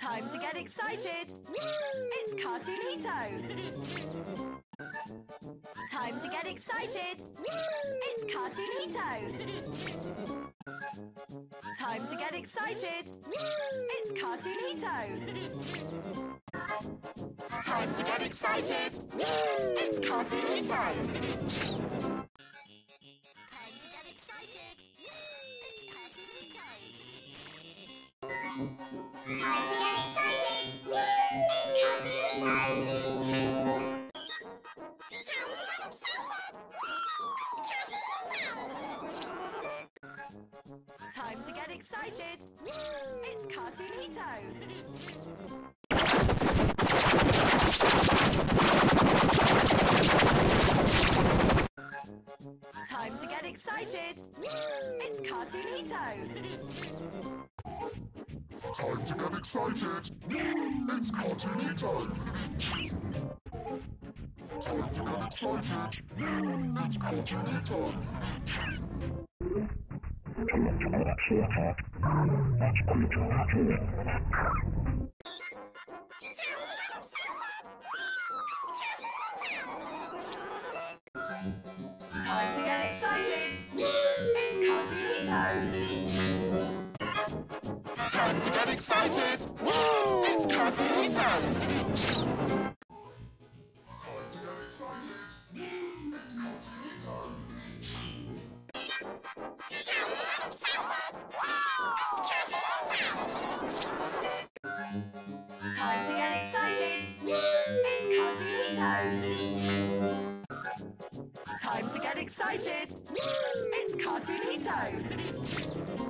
Time to get excited. It's Cartoonito. Time to get excited. It's Cartoonito. Time to get excited. It's Cartoonito. Time to get excited. It's Cartoonito. Time to get excited. It's Cartoonito. Time to get excited. It's Cartoonito. Time to get excited! It's cartoony time! Time to get excited! It's cartoony time! That's. Time to get excited! It's Cartoonito to get excited. It's Cartoonito. Time to get excited. It's Cartoonito. Time to get excited. It's Cartoonito.